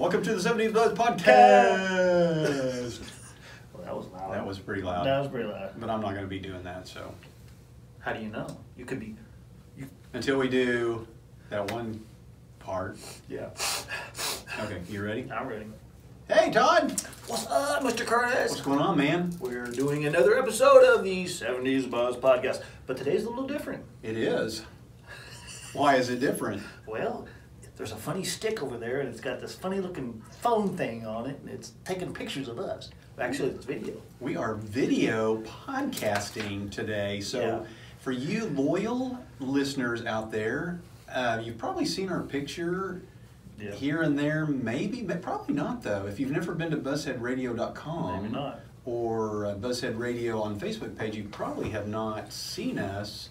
Hello, radio boys! Welcome to the 70s Buzz Podcast. Well, that was loud. That was pretty loud. That was pretty loud. But I'm not going to be doing that, so. How do you know? You could be. You, Until we do that one part. yeah. Okay, you ready? I'm ready. Hey, Todd! What's up, Mr. Curtis? What's going on, man? We're doing another episode of the 70s Buzz Podcast, but today's a little different. It is. Why is it different? Well, there's a funny stick over there, and it's got this funny looking phone thing on it, and it's taking pictures of us. Actually, it's video. We are video podcasting today. So, Yeah. for you loyal listeners out there, uh, you've probably seen our picture Yeah. here and there, maybe, but probably not though. If you've never been to buzzheadradio.com Maybe not. or uh, Buzzhead Radio on Facebook page, you probably have not seen us.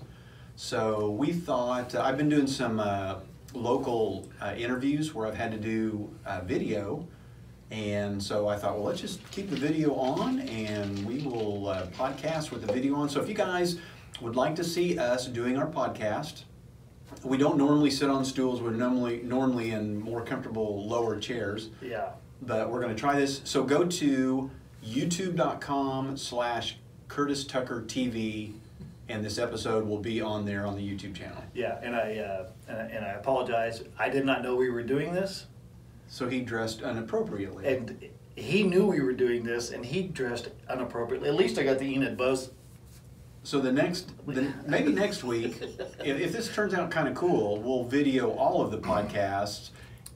So we thought uh, I've been doing some uh, local uh, interviews where I've had to do uh, video. And so I thought, well, let's just keep the video on and we will uh, podcast with the video on. So if you guys would like to see us doing our podcast, we don't normally sit on stools. We're normally normally in more comfortable lower chairs, Yeah. but we're going to try this. So go to youtube.com slash Curtis Tucker TV, and this episode will be on there on the YouTube channel. Yeah, and I, uh, and I and I apologize. I did not know we were doing this, So he dressed inappropriately. and he knew we were doing this, and he dressed inappropriately. At least I got the Enid Buzz. So the next, the, maybe next week, if, if this turns out kind of cool, we'll video all of the podcasts,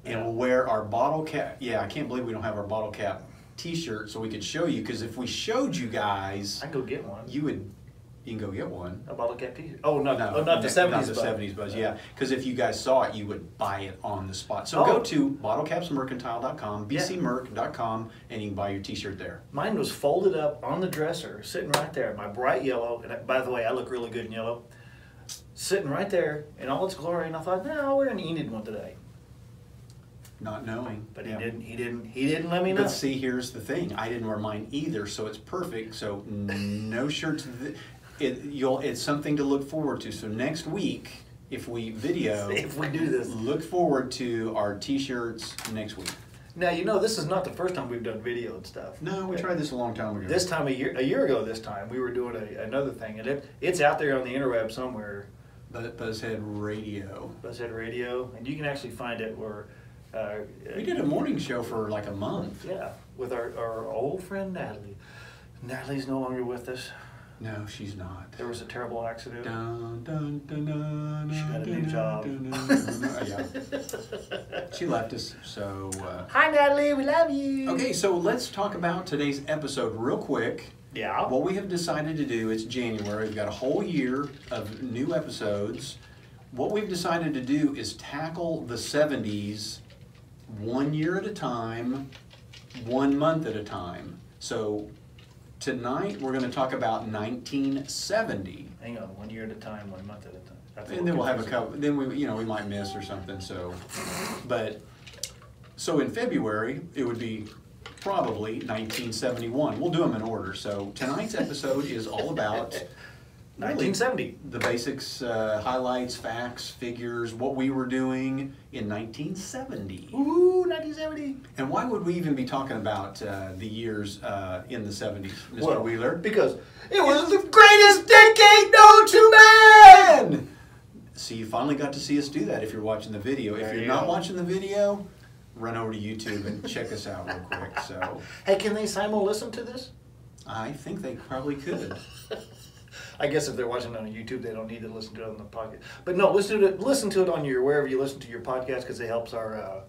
and we'll wear our bottle cap. Yeah, I can't believe we don't have our bottle cap T-shirt, so we could show you. Because if we showed you guys, I go get one. you would, you can go get one. A bottle cap. Oh no, No, oh, not the seventies. Not the seventies buzz, yeah. Because if you guys saw it, you would buy it on the spot. So Oh. go to bottlecapsmercantile.com, Yeah. bcmerc.com, and you can buy your T-shirt there. Mine was folded up on the dresser, sitting right there. My bright yellow, and by the way, I look really good in yellow. Sitting right there in all its glory, and I thought, no, we're an Enid one today. Not knowing, But Yeah. he didn't. He didn't. He didn't let me know. But see, here's the thing: I didn't wear mine either, so it's perfect. So no shirts. It you'll. It's something to look forward to. So next week, if we video, if we do this. look forward to our T-shirts next week. Now you know this is not the first time we've done video and stuff. No, we tried this a long time ago. This time a year, a year ago, this time we were doing a, another thing, and it, it's out there on the interweb somewhere. Bu- Buzzhead Radio. Buzzhead Radio, and you can actually find it where. Uh, We did a morning show for like a month. Yeah, with our, our old friend Natalie. Natalie's no longer with us. No, she's not. There was a terrible accident. Dun, dun, dun, dun, She got a new dun, job. dun, dun, dun, dun. Yeah. She left us, so. Uh, Hi Natalie, we love you. okay, so let's talk about today's episode real quick. Yeah. What we have decided to do, it's January, we've got a whole year of new episodes. What we've decided to do is tackle the 70s one year at a time, one month at a time. So tonight we're going to talk about 1970. Hang on, one year at a time, one month at a time. That's And then we'll have a couple, then we, you know, we might miss or something, so. But, so in February, it would be probably 1971. We'll do them in order. So tonight's episode is all about really 1970. the basics, uh, highlights, facts, figures, what we were doing in 1970. Ooh, 1970. And why would we even be talking about uh, the years uh, in the 70s, Mr. Well, Wheeler? Because it was the greatest decade known to man. See, you finally got to see us do that if you're watching the video. There if you're you not go. watching the video, run over to YouTube and check us out real quick. So Hey, can they simul listen to this? I think they probably could. I guess if they're watching it on YouTube, they don't need to listen to it on the podcast. But no, listen to it. Listen to it on your wherever you listen to your podcast because it helps our uh,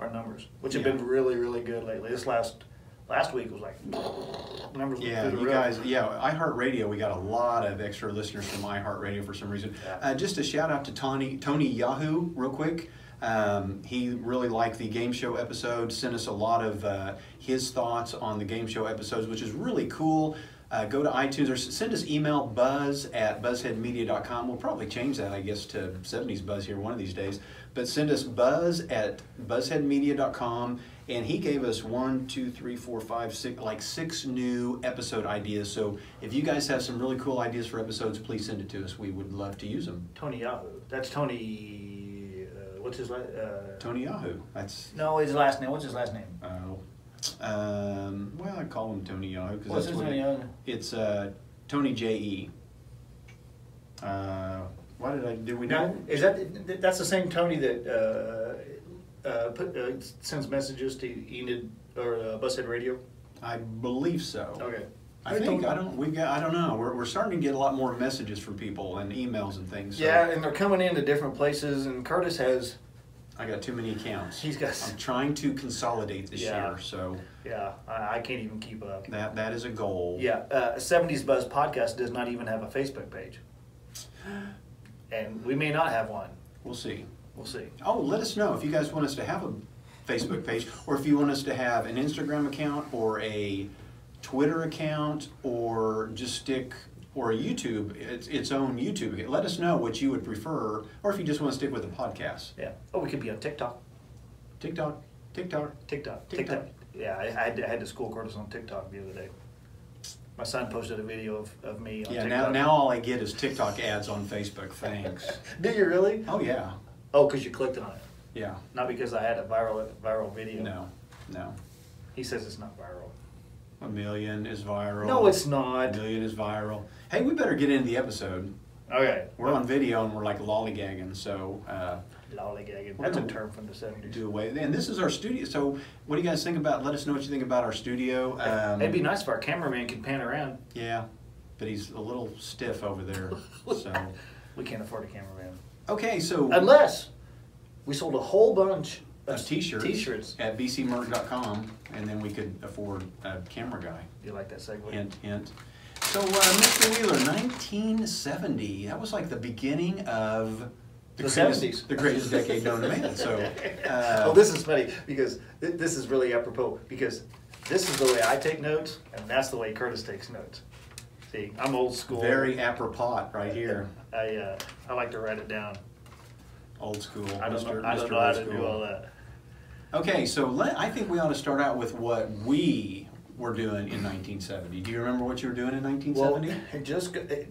our numbers, which have Yeah. been really really good lately. This last last week was like numbers. Yeah, you guys, yeah, iHeartRadio, we got a lot of extra listeners from iHeartRadio for some reason. Yeah. Uh, just a shout out to Tony, Tony Yahoo, real quick. Um, he really liked the game show episode, sent us a lot of uh, his thoughts on the game show episodes, which is really cool. Uh, go to iTunes or send us email buzz at buzzheadmedia.com. We'll probably change that, I guess, to 70s buzz here one of these days. But send us buzz at buzzheadmedia.com. And he gave us one, two, three, four, five, six, like six new episode ideas. So if you guys have some really cool ideas for episodes, please send it to us. We would love to use them. Tony Yahoo. That's Tony. Uh, what's his last? Uh, Tony Yahoo. That's No, his last name. What's his last name? oh, um, well, I call him Tony Yahoo because What's that's his what name? it- it's uh, Tony J E. Uh, why did I did we Now, know? is that that's the same Tony that uh, uh, put, uh, sends messages to Enid or uh, Buzzhead Radio? I believe so. Okay. I think I don't. We got. I don't know. We're, we're starting to get a lot more messages from people and emails and things. So Yeah, and they're coming into different places, and Curtis has. I got too many accounts. He's got- I'm trying to consolidate this Yeah. year, so Yeah, I, I can't even keep up. that that is a goal. Yeah, uh, 70s Buzz podcast does not even have a Facebook page. And we may not have one. We'll see. We'll see. Oh, let us know if you guys want us to have a Facebook page, or if you want us to have an Instagram account, or a Twitter account, or just stick, or a YouTube, its, its own YouTube. Let us know what you would prefer, or if you just want to stick with the podcast. Yeah. Oh, we could be on TikTok. TikTok, TikTok. TikTok. TikTok. Yeah, I, I, had to, I had to school Curtis on TikTok the other day. My son posted a video of, of me on Yeah, TikTok. now, now all I get is TikTok ads on Facebook. Thanks. Did you really? Oh, yeah. Oh, because you clicked on it. Yeah. Not because I had a viral viral video. No, no. He says it's not viral. A million is viral. No, it's not. A million is viral. Hey, we better get into the episode. Okay. We're on video and we're like lollygagging, so uh, Lollygagging. That's a term from the 70s. do away. And this is our studio. So, what do you guys think about? Let us know what you think about our studio. Um, It'd be nice if our cameraman could pan around. Yeah, but he's a little stiff over there. So, We can't afford a cameraman. okay, so Unless we sold a whole bunch of of t-shirts, T-shirts. at bcmerc.com, and then we could afford a camera guy. You like that segue? Hint, hint. So, uh, Mr. Wheeler, 1970. That was like the beginning of The greatest, 70s. the greatest decade known to man. So, uh, oh, this is funny because th- this is really apropos because this is the way I take notes and that's the way Curtis takes notes. See, I'm old school. very apropos right here. I uh, I like to write it down. Old school. I don't Mr. know. I don't Mr. know how Old to do all that. Okay, so let, I think we ought to start out with what we were doing in 1970. Do you remember what you were doing in Well, 1970? it just it,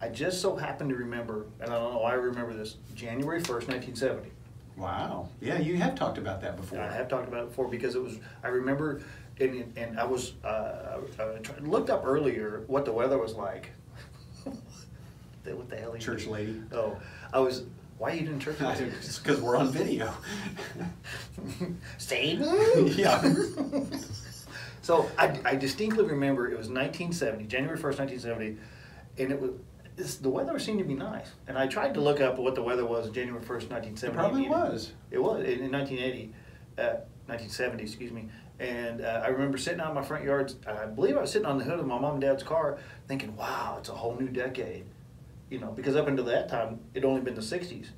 I just so happen to remember, and I don't know why I remember this. January first, nineteen seventy. wow. Yeah, you have talked about that before. I have talked about it before because it was. I remember, and, and I was uh, I looked up earlier what the weather was like. what the hell? Church lady. Oh, I was. Why are you doing church lady? It's because we're on video. Satan. yeah. So I, I distinctly remember it was 1970, January 1st, 1970, and it was. The weather seemed to be nice, and I tried to look up what the weather was January 1st, 1970. It probably was. It was in, in 1980, uh, 1970, excuse me. And uh, I remember sitting out in my front yard. I believe I was sitting on the hood of my mom and dad's car, thinking, "Wow, it's a whole new decade." You know, because up until that time, it'd only been the 60s.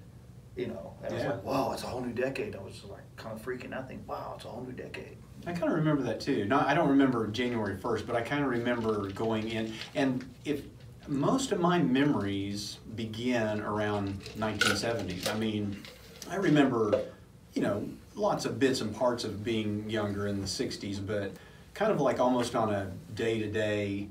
You know, and I was like, "Wow, it's a whole new decade." I was just like, kind of freaking out, thinking, "Wow, it's a whole new decade." I kind of remember that too. No, I don't remember January 1st, but I kind of remember going in. And if most of my memories begin around 1970, I mean, I remember, you know, lots of bits and parts of being younger in the 60s, but kind of like almost on a day to day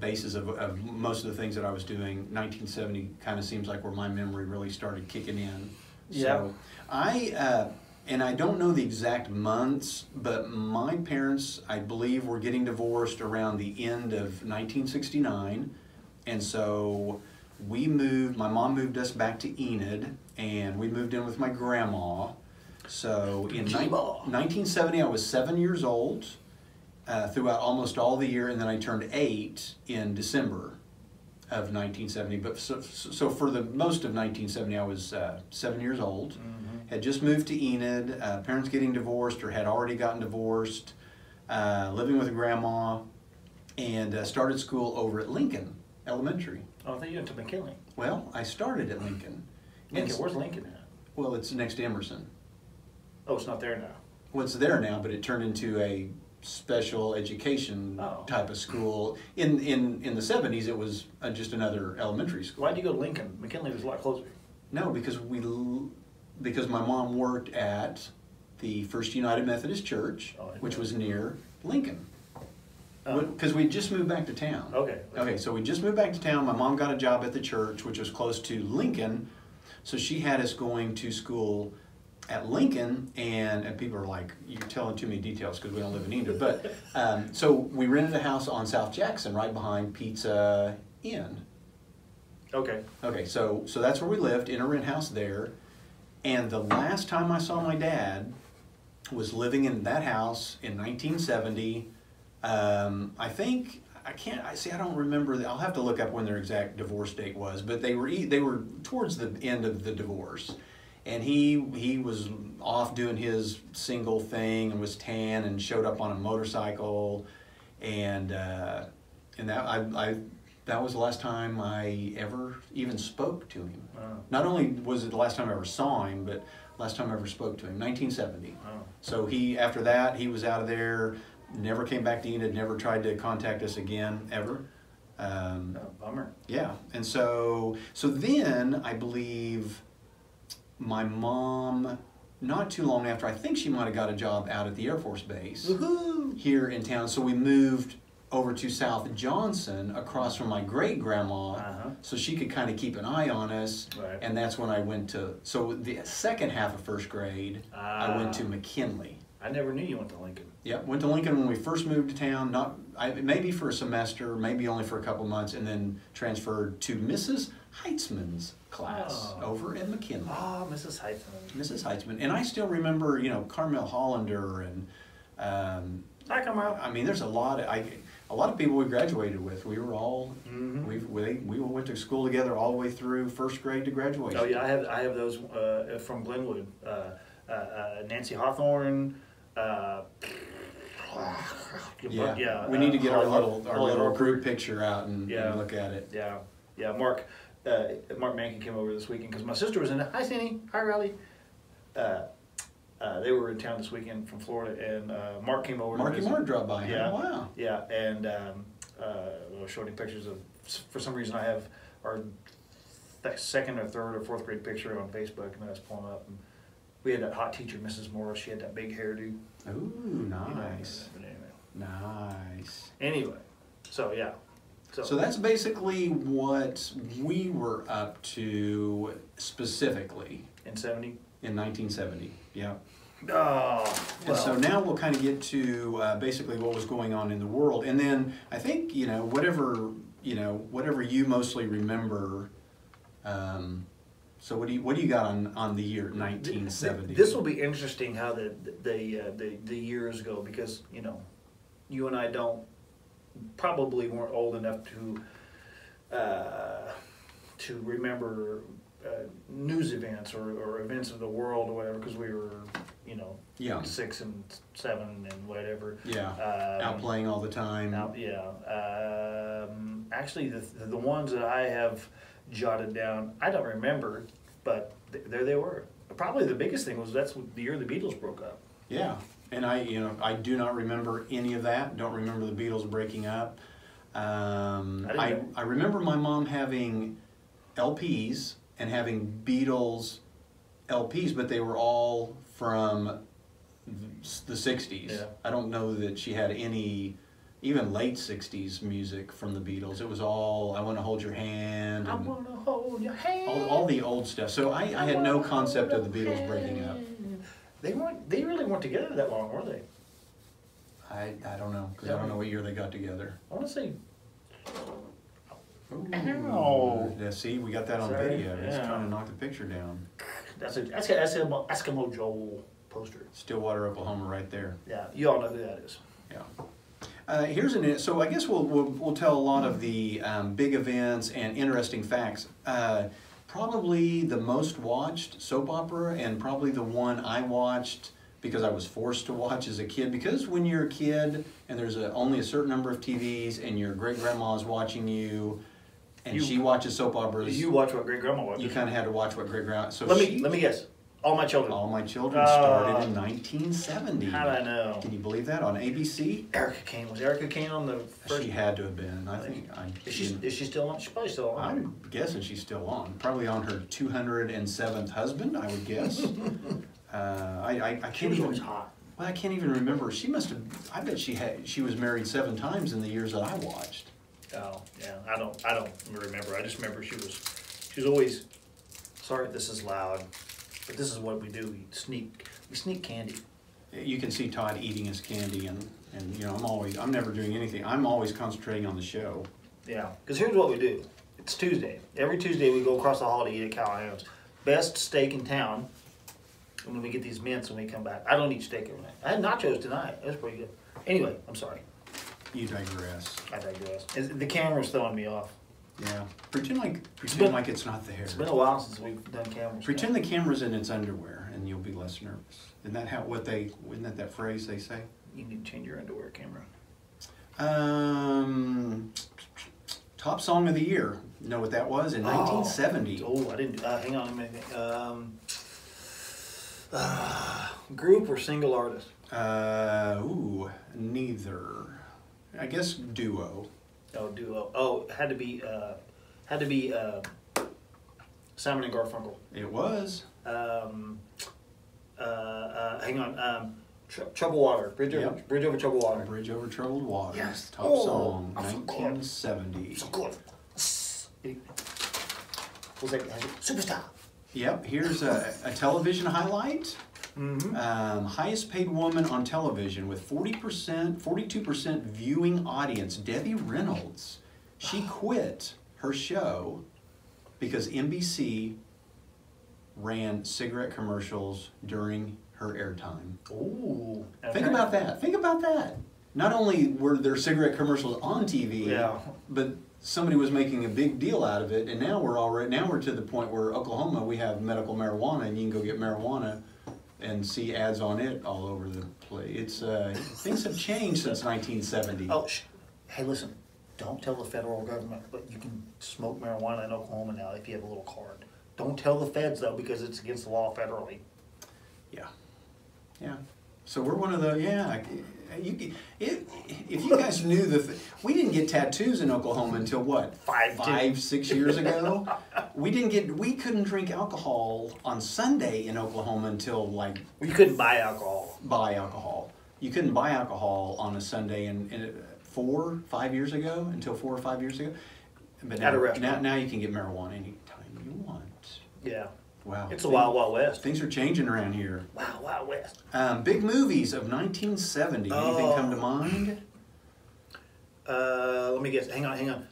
basis of, of most of the things that I was doing. 1970 kind of seems like where my memory really started kicking in. Yeah. So I, uh, and I don't know the exact months, but my parents, I believe, were getting divorced around the end of 1969. And so we moved, my mom moved us back to Enid, and we moved in with my grandma. So in nine- 1970, I was seven years old uh, throughout almost all the year, and then I turned eight in December of 1970. But so, so for the most of 1970, I was uh, seven years old. Mm-hmm. Had just moved to Enid. Uh, parents getting divorced or had already gotten divorced. Uh, living with a grandma, and uh, started school over at Lincoln Elementary. Oh, I thought you went to McKinley. Well, I started at Lincoln. Lincoln, It's- where's Lincoln at? Well, it's next to Emerson. Oh, it's not there now. Well, it's there now, but it turned into a special education Oh. type of school. In in in the seventies, it was uh, just another elementary school. Why'd you go to Lincoln? McKinley was a lot closer. No, because we because my mom worked at the First United Methodist Church, Oh, which was near Lincoln. Oh. Because we just moved back to town. Okay. Okay, so we just moved back to town. My mom got a job at the church, which was close to Lincoln. So she had us going to school at Lincoln, and, and people are like, "You're telling too many details because we don't live in Enid." But um, so we rented a house on South Jackson, right behind Pizza Inn. Okay. Okay, so so that's where we lived in a rent house there, and the last time I saw my dad was living in that house in 1970. Um, I think I can't. I see. I don't remember. The, I'll have to look up when their exact divorce date was, but they were they were towards the end of the divorce, and he he was off doing his single thing and was tan and showed up on a motorcycle, and uh, and that I, I that was the last time I ever even spoke to him. Wow. Not only was it the last time I ever saw him, but last time I ever spoke to him, 1970. Wow. So he, after that, he was out of there, never came back to Enid, never tried to contact us again, ever. Um, Oh, bummer. yeah, and so, so then I believe my mom, not too long after, I think she might have got a job out at the Air Force Base here in town. So we moved over to South Johnson across from my great grandma Uh-huh. so she could kind of keep an eye on us. Right. And that's when I went to, so the second half of first grade, I went to Ah. McKinley. I never knew you went to Lincoln. Yep, went to Lincoln when we first moved to town, not, I, maybe for a semester, maybe only for a couple months, and then transferred to Mrs. Heitzman's class Oh. over at McKinley. Oh, Mrs. Hytham. Mrs. Heitzman. And I still remember, you know, Carmel Hollander and, um, Hi, come out. I mean, there's a lot of, I, a lot of people we graduated with. We were all, Mhm. we, we, we went to school together all the way through first grade to graduation. Oh yeah, I have I have those uh, from Glenwood. Uh, uh, uh, Nancy Hawthorne. Uh, Yeah, yeah. we need to uh, get our little, our little group picture out and, Yeah. and look at it. Yeah, yeah. Mark, uh, Mark Mankin came over this weekend because my sister was in it. Hi, Cindy. Hi, Riley. Uh, uh, they were in town this weekend from Florida, and uh, Mark came over. Marky. Mark dropped by. huh? Yeah. Wow. Yeah, and um, uh, I showed him pictures of. For some reason, I have our second or third or fourth grade picture on Facebook, and I was pulling up. And we had that hot teacher, Mrs. Morris. She had that big hairdo. you Ooh, know, nice. but anyway. Nice. Anyway, so yeah. So, So that's basically what we were up to specifically in seventy. in 1970. Yeah. Oh, And so now we'll kind of get to uh, basically what was going on in the world, and then I think you know whatever you know whatever you mostly remember. Um, so what do you what do you got on on the year 1970? This will be interesting how the the, uh, the the years go because you know, you and I don't probably weren't old enough to uh, to remember uh, news events or, or events of the world or whatever because we were you know Yeah. six and seven and whatever. yeah Um, out playing all the time. Now, yeah. Um, actually, the, the ones that I have jotted down, I don't remember, but th- there they were. Probably the biggest thing was that's the year the Beatles broke up. Yeah, and I, you know, I do not remember any of that. Don't remember the Beatles breaking up. Um, I I. I remember my mom having LPs and having Beatles LPs, but they were all from the '60s. Yeah. I don't know that she had any, even late '60s music from the Beatles. It was all "I Want to Hold Your Hand" I wanna hold your hand. all, all the old stuff. So I, I had no concept of the Beatles breaking up. They weren't. They really weren't together that long, were they? I, I don't know because I don't know what year they got together. I want to say. Ooh. Ow. Yeah, see, we got that on Sorry, video. It's yeah. trying to knock the picture down. That's a that's a Eskimo, Eskimo Joe's poster. Stillwater, Oklahoma, right there. Yeah, you all know who that is. Yeah. Uh, here's an so I guess we'll, we'll we'll tell a lot of the um, big events and interesting facts. Uh, probably the most watched soap opera and probably the one I watched because I was forced to watch as a kid. Because when you're a kid and there's a, only a certain number of TVs and your great grandma's watching you, and You- she watches soap operas, You watch what Great Grandma watches. you kind of had to watch what great grandma. So let me she- let me guess. All my children. All my children started Ah. in 1970. How did I know? Can you believe that on ABC? Erica Kane was Erica Kane on the first. She had to have been. I think. I, Is she is she still on? She's probably still on. I'm guessing she's still on. Probably on her 207th husband, I would guess. uh, I, I, I She can't was even. always hot. Well, I can't even remember. She must have. I bet she had. She was married seven times in the years that I watched. Oh yeah, I don't I don't remember. I just remember she was she was always Sorry if this is loud, but this is what we do. We sneak, we sneak candy. You can see Todd eating his candy and, and, you know, I'm always, I'm never doing anything. I'm always concentrating on the show. Yeah, because here's what we do. It's Tuesday. Every Tuesday we go across the hall to eat at Callahan's. Best steak in town. And when we get these mints when we come back. I don't eat steak every night. I had nachos tonight. It was pretty good. Anyway, I'm sorry. You digress. I digress. The camera's throwing me off. Yeah. Pretend like, been- pretend like it's not there. It's been a while since we've done cameras. Pretend the camera's in its underwear and you'll be less nervous. Isn't that how, what they, isn't that that phrase they say? You need to change your underwear camera. Um, top song of the year. Know what that was? In Oh. 1970. Oh, I didn't. Uh, hang on a minute. Um, uh, group or single artist? Uh, ooh, neither. I guess duo. Oh, duo. Oh, had to be. Uh, had to be uh, Simon and Garfunkel. It was. Um, uh, uh, hang on. Um, Tr- Trouble Water. Bridge over. Yep. Bridge over Troubled Water. Bridge Over Troubled Water. Yes. Top Oh, song, I forgot. 1970. So good. Was that superstar? Yep, here's a, a television highlight. Mm-hmm. Um, highest paid woman on television with 40%, 42% viewing audience, Debbie Reynolds. She quit her show because NBC ran cigarette commercials during her airtime. Ooh. Think about that. Think about that. Not only were there cigarette commercials on TV, Yeah. but somebody was making a big deal out of it, and now we're already now we're to the point where Oklahoma we have medical marijuana, and you can go get marijuana and see ads on it all over the place. It's uh, things have changed since 1970. Oh, sh- hey, listen. Don't tell the federal government, but you can smoke marijuana in Oklahoma now if you have a little card. Don't tell the feds though, because it's against the law federally. Yeah, yeah. So we're one of the yeah. You, if, if you guys knew the, th- we didn't get tattoos in Oklahoma until what Five, five, six years ago. we didn't get, we couldn't drink alcohol on Sunday in Oklahoma until like you couldn't buy alcohol. buy alcohol. You couldn't buy alcohol on a Sunday in, in four, five years ago until four or five years ago. But now, At a now, now you can get marijuana anytime you want. Yeah. Wow, It's a wild, wild west. Things are changing around here. Wild, wild west. Um, big movies of 1970. Anything come to Oh. mind? Uh, let me guess. Hang on, hang on.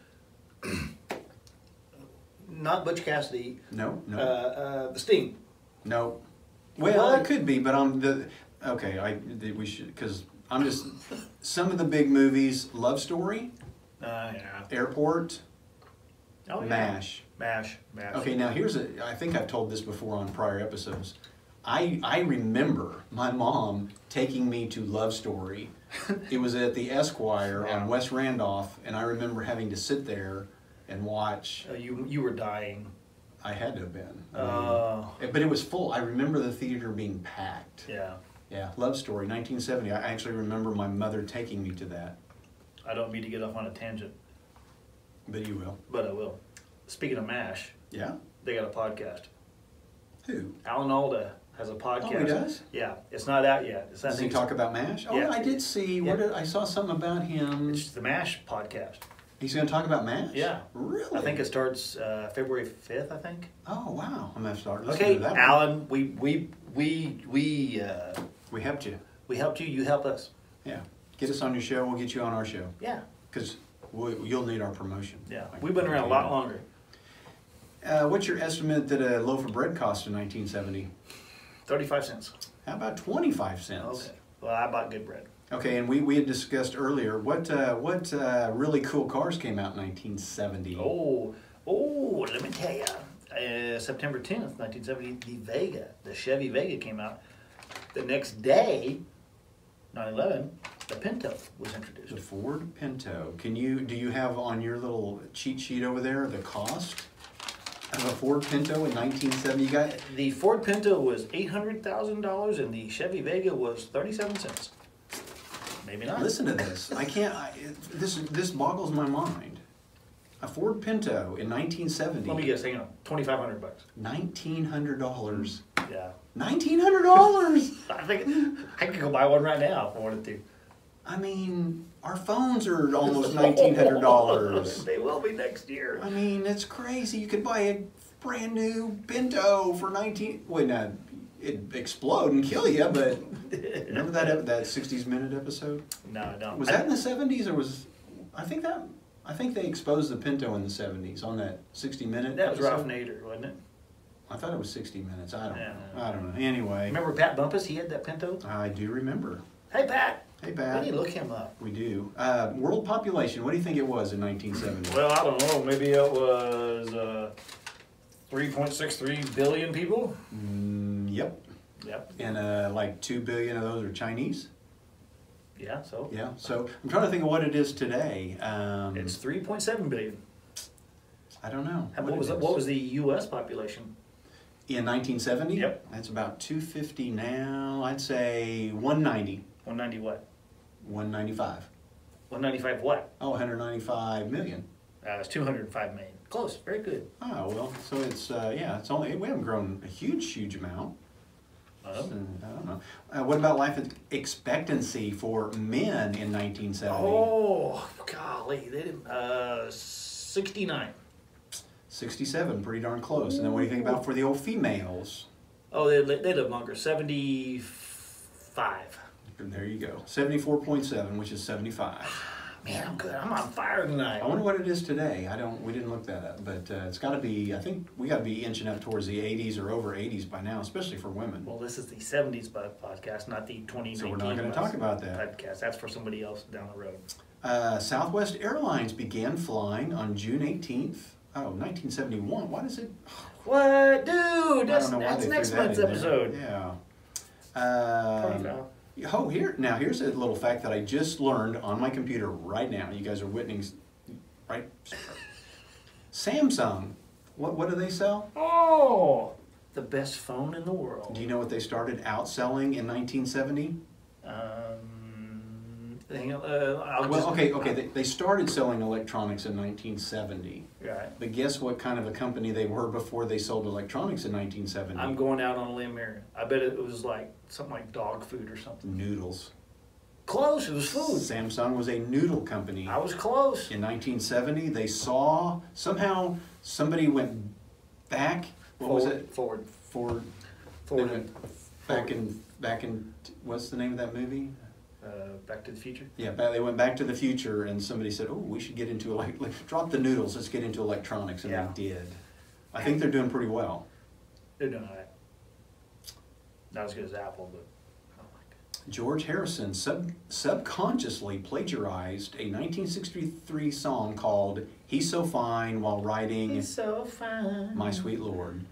Not Butch Cassidy. No, Uh, no, uh, the Sting. no. Well, What? it could be, but I'm the okay. I we should because I'm just some of the big movies. Love Story, Uh, yeah. Airport, Oh, yeah. Mash. Mash. Mash. Okay, now here's a. I think I've told this before on prior episodes. I I remember my mom taking me to Love Story. it was at the Esquire Yeah. on West Randolph, and I remember having to sit there and watch. Uh, you you were dying. I had to have been. Uh, but it was full. I remember the theater being packed. yeah. Yeah, Love Story, 1970. I actually remember my mother taking me to that, I don't mean to get off on a tangent, but you will. but I will. Speaking of Mash, Yeah? they got a podcast. Who? Alan Alda has a podcast. Oh, he does? Yeah, it's not out yet. It's Does he talk about MASH? Oh, Yeah. I did see. Where Yeah. did I saw something about him? It's the Mash podcast. He's going to talk about MASH? Yeah. Really? I think it starts uh, February fifth. I think. Oh, wow. I'm going to start Okay, to that. Alan, we we we we uh, We helped you. we helped you. You help us. Yeah. Get us on your show. We'll get you on our show. Yeah, Because we, you'll need our promotion. yeah. I We've been around a lot longer. Uh, what's your estimate that a loaf of bread cost in 1970? Thirty-five cents. How about 25 cents? Okay. Well, I bought good bread. Okay, and we, we had discussed earlier what uh, what uh, really cool cars came out in 1970. Oh, oh, let me tell you. Uh, September 10th, 1970, the Vega, the Chevy Vega came out. The next day, 9/11, the Pinto was introduced. The. Ford Pinto. Can you do you have on your little cheat sheet over there the cost of a Ford Pinto in 1970? You got The Ford Pinto was $800,000 and the Chevy Vega was 37 cents. Maybe not. listen to this. I can't. I, this this boggles my mind. A Ford Pinto in 1970. Let me guess, hang on. 2500 bucks. Nineteen hundred dollars. Yeah. Nineteen hundred dollars. I think I could go buy one right now if I wanted to. I mean, our phones are almost nineteen hundred dollars. they will be next year. I mean, it's crazy. You could buy a brand new Pinto for 19. Wait, not it'd explode and kill you, but remember that that 60s minute episode? No, I don't. Was I- that in the 70s or was I think that I think they exposed the Pinto in the 70s on that 60 minute. That was Ralph. Nader, wasn't it? I thought it was 60 minutes. I don't Yeah. know. I don't know. Anyway, Remember Pat Bumpus? He had that Pinto. I do remember. Hey, Pat. Hey, Why Pat. don't you look him up? We do. Uh, world population. What do you think it was in 1970? Well, I don't know. Maybe it was uh, 3.63 billion people. Mm, yep. Yep. And uh, like two billion of those are Chinese. Yeah. So Yeah. So I'm trying to think of what it is today. Um, it's 3.7 billion. I don't know. How- What was the, what was the U.S. population? in 1970? Yep. That's about 250 now. I'd say 190, 190 what? 195. 195 what? Oh, 195 million. Uh, it's 205 million. Close. Very good. Oh well, so it's uh, yeah, it's only we haven't grown a huge, huge amount. So, I don't know. Uh, what about life expectancy for men in 1970? oh, golly. They didn't. Uh, 69. 67, pretty darn close. And then what do you think about for the old females? Oh, they, they live longer. 75. There you go, 74.7, which is 75. Man, I'm good. I'm on fire tonight. I wonder what it is today. I don't. We didn't look that up, but uh, it's got to be. I think we got to be inching up towards the 80s or over 80s by now, especially for women. Well, this is the 70s po- podcast, not the 2019 So we're not going to talk about that. podcast. That's for somebody else down the road. Uh, Southwest Airlines began flying on June 18th. Oh, 1971. Why does it? What, dude? That's, don't know why that's next that month's episode. Yeah. Profile. Oh, here now. Here's a little fact that I just learned on my computer right now. You guys are witnessing, right? Samsung. What what do they sell? Oh, the best phone in the world. Do you know what they started out selling in 1970? Um, hang on, uh, Well, okay, okay. They, they started selling electronics in 1970. Right. But guess what kind of a company they were before they sold electronics in 1970? I'm going out on a limb here. I bet it was like something like dog food or something. Noodles. Close. It was food. Samsung was a noodle company. I was close. In 1970, they saw somehow somebody went back. What was it? Forward. Ford. They Forward. back in back in. What's the name of that movie? Uh, Back to the Future. Yeah, they went back to the future, and somebody said, "Oh, we should get into like, like drop the noodles. Let's get into electronics," and Yeah. they did. I think they're doing pretty well. They're doing all right. Not as good as Apple, but oh. George Harrison sub- subconsciously plagiarized a 1963 song called "He's So Fine" while writing He's so fine. "My Sweet Lord."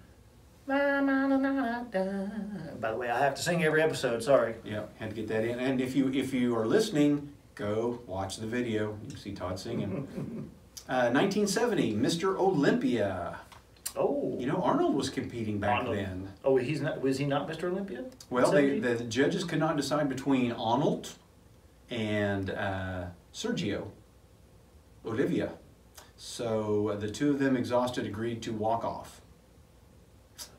By the way, I have to sing every episode. Sorry. Yeah, had to get that in. And if you if you are listening, go watch the video. You can see Todd singing. uh, 1970, Mr. Olympia. Oh. You know, Arnold was competing back Arnold. then. Oh, he's not. Was he not Mr. Olympia? Well, they, 70? the judges could not decide between Arnold and uh, Sergio Oliva. So uh, the two of them, exhausted, agreed to walk off.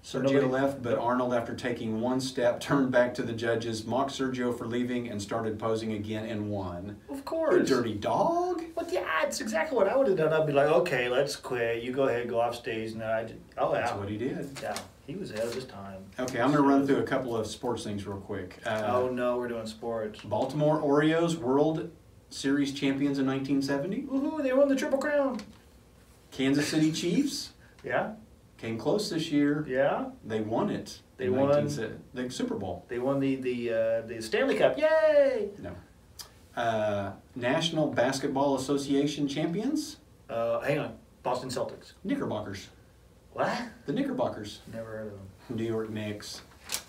Sergio nobody- left, but Arnold, after taking one step, turned back to the judges, mocked Sergio for leaving, and started posing again and won. Of You course. dirty dog! But yeah, it's exactly what I would have done. I'd be like, okay, let's quit. You go ahead, go off stage, and I. Just, oh That's what he did. Yeah, he was ahead of his time. Okay, I'm going to run through a couple of sports things real quick. Uh, oh no, we're doing sports. Baltimore Orioles World Series champions in 1970. Woohoo! They won the triple crown. Kansas City Chiefs Yeah, came close this year. yeah. They won it. They won- the Super Bowl. They won the the uh, the Stanley Cup. Yay! No. Uh, National Basketball Association champions, Uh, hang on, Boston Celtics. Knickerbockers. What? The Knickerbockers. Never heard of them. New York Knicks,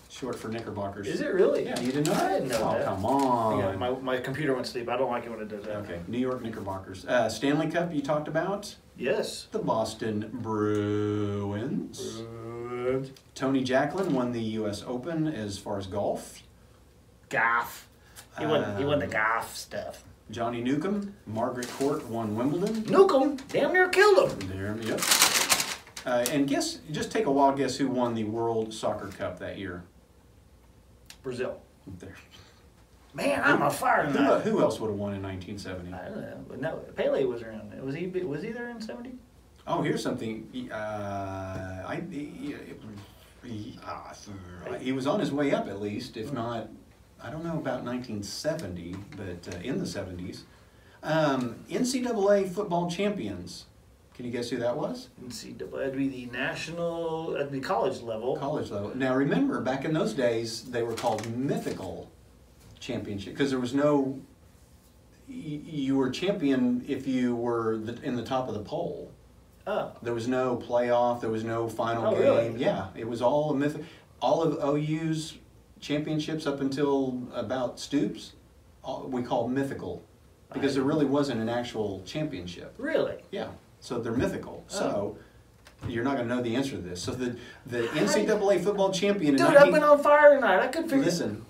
short for Knickerbockers. Is it really? Yeah, you didn't know I that? didn't know oh, that. come on. on, my, my computer went to sleep. I don't like it when it does that. Okay, New York Knickerbockers. Uh, Stanley Cup you talked about. Yes. The Boston Bruins. Tony Jacklin won the U.S. Open as far as golf. Golf. He won. he won the Um, golf stuff. Johnny Newcombe, Margaret Court won Wimbledon. Nukem damn near killed him. There, yep. Uh, and guess, just take a wild guess who won the World Soccer Cup that year. Brazil. There. Man, I'm a fire Who, who else would have won in 1970? I don't know, but no, Pele was around. Was he? Was he there in seventy? Oh, here's something. Uh, I he, he, ah, he was on his way up at least, if not, I don't know about 1970, but uh, in the 70s. Um, NCAA football champions. Can you guess who that was? NCAA, that'd be the national, at the college level. College level. Now remember, back in those days, they were called mythical championship because there was no. You were champion if you were the, in the top of the poll. Oh, There was no playoff. There was no final Oh, game. really? Yeah, it was all a myth. All of OU's championships up until about Stoops, all, we call mythical, because there really wasn't an actual championship. really? Yeah, so they're mythical. Oh. So you're not going to know the answer to this. So the the NCAA football champion Dude, 19 I've been on fire tonight. I couldn't figure. listen,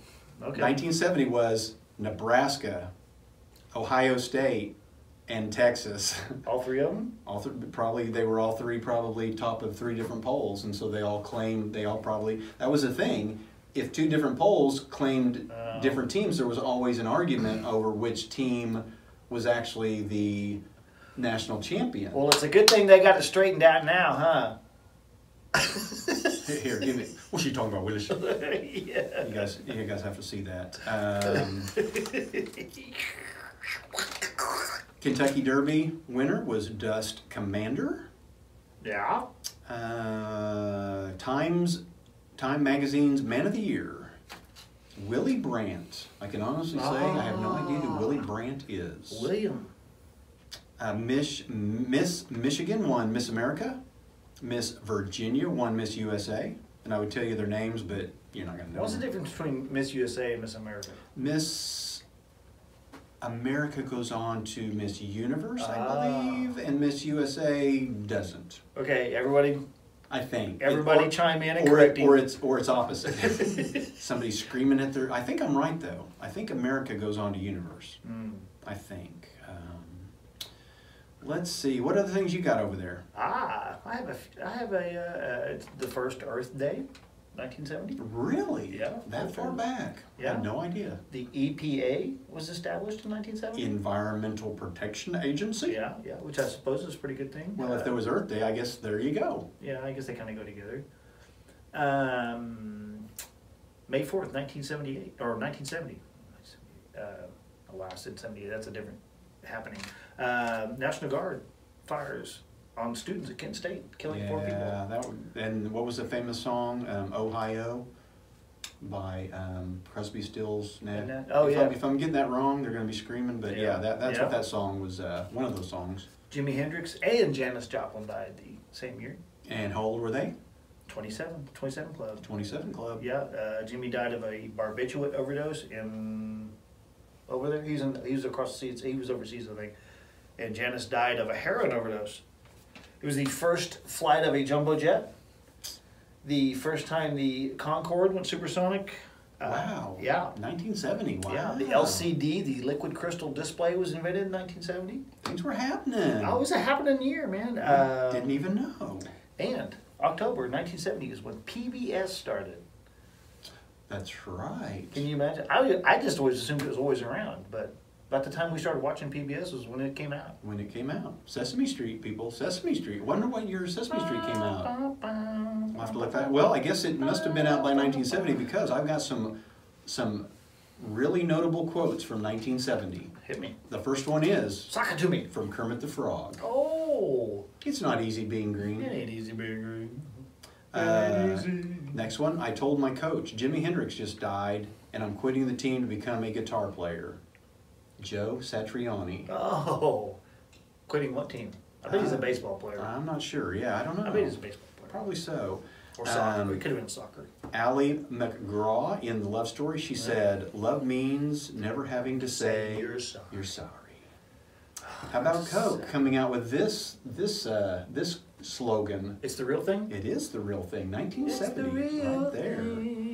Okay. 1970 was Nebraska, Ohio State, and Texas. All three of them. all th- probably they were all three probably top of three different polls, and so they all claimed they all probably that was a thing. If two different polls claimed Oh. different teams, there was always an argument over which team was actually the national champion. Well, it's a good thing they got it straightened out now, huh? Here, give me. What's she talking about, Willis? You yeah. guys, you guys have to see that. Um, Kentucky Derby winner was Dust Commander. Yeah. Uh, Times, Time Magazine's Man of the Year, Willy Brandt. I can honestly say I have no idea who Willy Brandt is. William. Uh, Miss, Miss Michigan won Miss America. Miss Virginia one Miss USA. And I would tell you their names, but you're not going to know. What's the difference between Miss USA and Miss America? Miss America goes on to Miss Universe, I Ah. believe, and Miss USA doesn't. Okay, everybody, I think. everybody Or- chime in and or, correct it, or it's or it's opposite. Somebody screaming at their. I think I'm right though. I think America goes on to Universe. Mm. I think. Let's see. What other things you got over there? Ah, I have a, I have a, uh, it's the first Earth Day, 1970. Really? Yeah. That far back? I Yeah. had no idea. The EPA was established in 1970. Environmental Protection Agency. Yeah, yeah, which I suppose is a pretty good thing. Well, if Uh, there was Earth Day, I guess there you go. Yeah, I guess they kind of go together. Um, May 4th, 1978, or 1970. Uh, alas, in 78, that's a different happening. Uh, National Guard fires on students at Kent State, killing four people. Yeah, that would, and what was the famous song? Um, Ohio by um, Crosby, Stills, Nash. That- oh, if yeah. I'm, if I'm getting that wrong, they're going to be screaming. But yeah, Yeah. that, that's Yeah. what that song was. Uh, one of those songs. Jimi Hendrix and Janis Joplin died the same year. And how old were they? 27, 27 Club. 27 Club. Yeah, uh, Jimi died of a barbiturate overdose in over there. He's in, he was across the seas. He was overseas, I think. And Janis died of a heroin overdose. It was the first flight of a jumbo jet. The first time the Concorde went supersonic. Uh, Wow. Yeah. 1970. Wow. Yeah, the LCD, the liquid crystal display, was invented in 1970. Things were happening. Oh, it was a happening year, man. Uh, Didn't even know. and October 1970 is when PBS started. That's right. Can you imagine? I, I just always assumed it was always around, but about the time we started watching PBS was when it came out. When it came out. Sesame Street, people. Sesame Street. Wonder what year Sesame Street came out. I'll have to look that. Well, I guess it must have been out by 1970 because I've got some some really notable quotes from 1970. Hit me. The first one is Sock it to me. from Kermit the Frog. Oh, It's not easy being green. it ain't easy being green. Uh, next one, I told my coach, Jimi Hendrix just died, and I'm quitting the team to become a guitar player. Joe Satriani. Oh, quitting what team? I bet he's a Uh, baseball player. I'm not sure. Yeah, I don't know. I bet he's a baseball player. Probably so. Or soccer. Um, it could have been soccer. Ali MacGraw in the love story, she said, "Love means never having to say You're sorry. you're sorry." How about Coke coming out with this this uh, this slogan? It's the real thing. It is the real thing. It's the 1970, real right there. thing.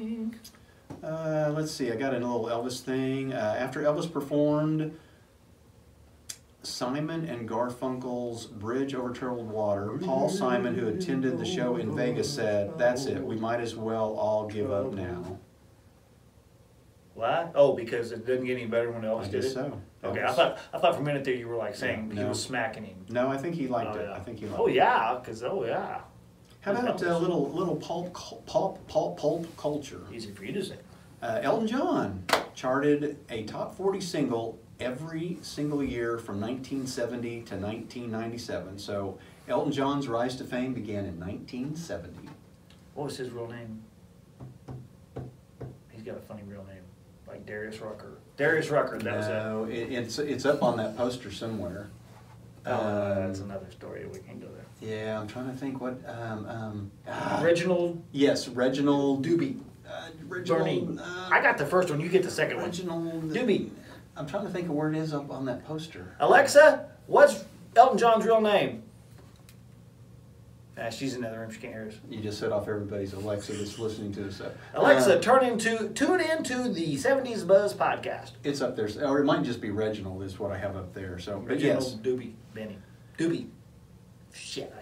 Uh, let's see. I got a little Elvis thing. Uh, after Elvis performed Simon and Garfunkel's "Bridge Over Troubled Water," Paul Simon, who attended the show in Vegas, said, "That's it. We might as well all give up now." Why? Oh, because it didn't get any better when Elvis I did it. so. Okay, I thought I thought for a minute there you were like saying Yeah, he was smacking him. No, I think he liked Oh, it. yeah. I think he liked Oh it. yeah, because oh yeah, How about a Elvis. little little pulp pulp pulp pulp culture? easy for you to say. Uh, Elton John charted a top 40 single every single year from 1970 to 1997. So Elton John's rise to fame began in 1970. What was his real name? He's got a funny real name, like Darius Rucker. Darius Rucker. That was it. it, it's it's up on that poster somewhere. Oh, that's Um, another story. We can go there. Yeah, I'm trying to think what. Um, um, ah, Reginald yes, Reginald Doobie. Uh, Reginald. Bernie. Uh, I got the first one. You get the second one. Reginald Doobie. I'm trying to think of where it is up on that poster. Alexa, what's Elton John's real name? Ah, she's in the other room. She can't hear us. You just set off everybody's Alexa that's listening to this. Uh, Alexa, uh, turn into tune into the '70s Buzz podcast. It's up there, or it might just be Reginald is what I have up there. So, but Reginald yes. Doobie, Benny, Doobie. Shit, I.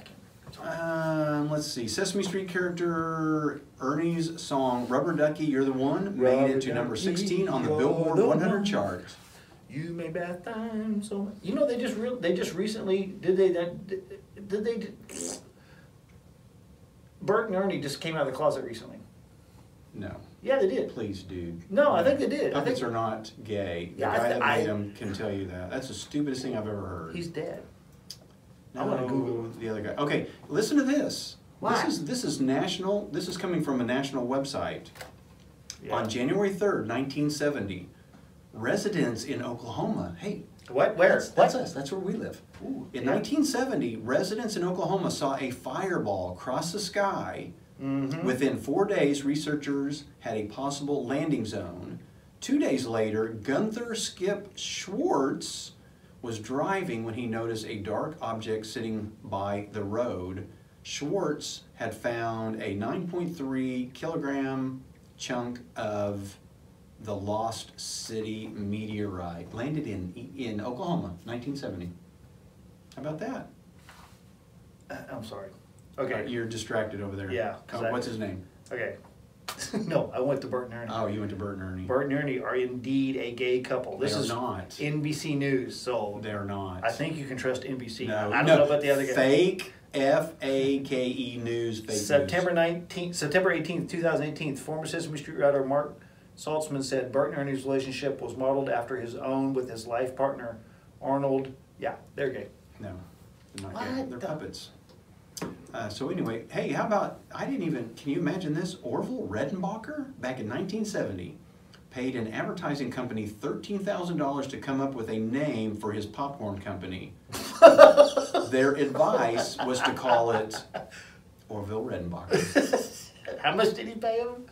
Um, let's see. Sesame Street character Ernie's song "Rubber Ducky, You're the One" made Rubber it to number 16 on the Billboard the 100 one. chart. You may bath time so much. You know they just. They just recently did they that did, did they? Bert and Ernie just came out of the closet recently. No, Yeah, they did. please, dude. No, I think they did. I Puppets think are not gay. The Yeah, I guy th- that made I- them can tell you that. That's the stupidest thing I've ever heard. he's dead. I wanna Google the other guy. Okay, listen to this. Why? This is this is national. This is coming from a national website. Yeah. On January 3rd, 1970, residents in Oklahoma, hey, what? Where? That's, that's What? us. That's where we live. Ooh, In yeah. 1970, residents in Oklahoma saw a fireball cross the sky. Mm -hmm. Within four days, researchers had a possible landing zone. Two days later, Gunther Skip Schwartz was driving when he noticed a dark object sitting by the road. Schwartz had found a 9.3 kilogram chunk of the Lost City meteorite. Landed in, in Oklahoma, 1970. How about that? Uh, I'm sorry. Uh, Okay. You're distracted over there. Yeah, Oh, what's his name? Okay. no, I went to Bert and Ernie. Oh, you went to Bert and Ernie. Bert and Ernie are indeed a gay couple. This they are is not. NBC News, so They're not. I think you can trust NBC. No, I don't no. know about the other guy. Fake F A K E news. Fake September 19th, September 18th, 2018, former Sesame Street writer Mark Saltzman said Bert and Ernie's relationship was modeled after his own with his life partner Arnold. Yeah, they're gay. No, they're not gay. They're the- puppets. Uh, so anyway, hey, how about I didn't even. Can you imagine this? Orville Redenbacher back in 1970 paid an advertising company thirteen thousand dollars to come up with a name for his popcorn company. Their advice was to call it Orville Redenbacher. How much did he pay him?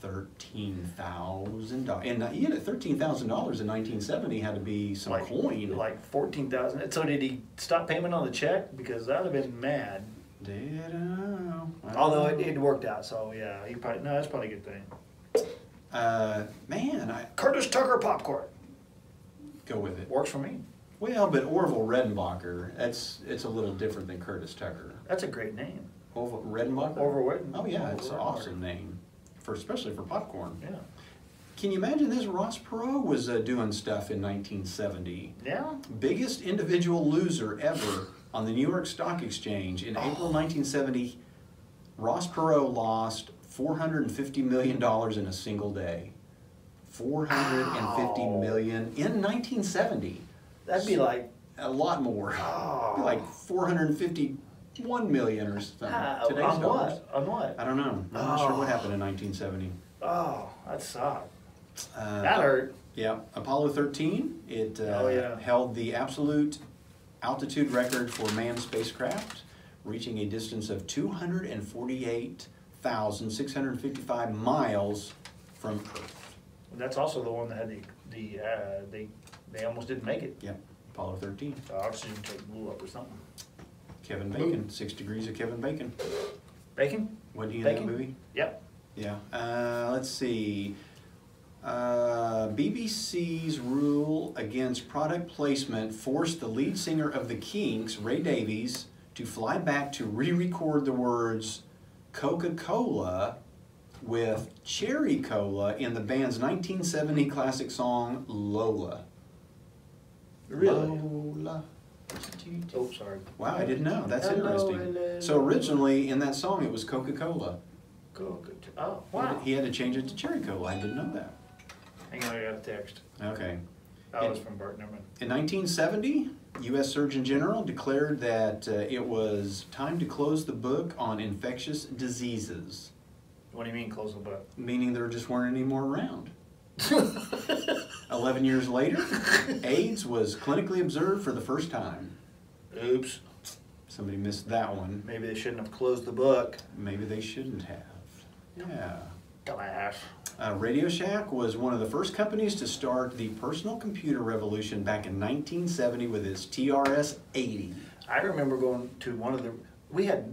Thirteen thousand dollars, and uh, you know, thirteen thousand dollars in nineteen seventy had to be some like coin. Like 14,000. So did he stop payment on the check? Because I'd have been mad. Did I know? I don't Although it, it worked out, so yeah, he probably no, that's probably a good thing. uh, man, I Curtis Tucker popcorn go with it. works for me. Well, but Orville Redenbacher, that's it's a little different than Curtis Tucker. That's a great name. Orville Redenbacher. Orville Reden- Oh yeah, it's an awesome name for especially for popcorn. Yeah. Can you imagine this? Ross Perot was uh, doing stuff in 1970. Yeah. Biggest individual loser ever on the New York Stock Exchange in Oh. April 1970. Ross Perot lost 450 million dollars in a single day. 450 Ow. million in 1970. That'd be like A lot more. Oh. Be like 451 million or something. ah, Today's on dollars. what? On what? I don't know. I'm not sure what Oh. happened in 1970. Oh, that sucked. Uh, That hurt. Yeah, Apollo 13. It uh, Oh, yeah. held the absolute altitude record for manned spacecraft, reaching a distance of 248,655 miles from Earth. That's also the one that had the the uh, they they almost didn't make it. Yep, Apollo 13. The oxygen tank blew up or something. Kevin Bacon, Six Degrees of Kevin Bacon. Bacon? Wasn't he in that Bacon? movie? Yep. Yeah. Uh, let's see. Uh, BBC's rule against product placement forced the lead singer of the Kinks, Ray Davies, to fly back to re-record the words Coca-Cola with Cherry Cola in the band's 1970 classic song Lola. Really? Lola. Oh, sorry. Wow, I didn't know. That's Hello, interesting. hello. So originally in that song it was Coca Cola. Good. Oh, wow. He had to change it to Cherry Cola. I didn't know that. Hang on, I got a text. Okay. That was from Bart Newman. In 1970, U.S. Surgeon General declared that uh, it was time to close the book on infectious diseases, What do you mean, close the book? meaning there just weren't any more around. 11 years later, AIDS was clinically observed for the first time. Oops. Somebody missed that one. Maybe they shouldn't have closed the book. Maybe they shouldn't have. Yeah. Dumbass. Uh, Radio Shack was one of the first companies to start the personal computer revolution back in 1970 with its TRS 80. I remember going to one of the. We had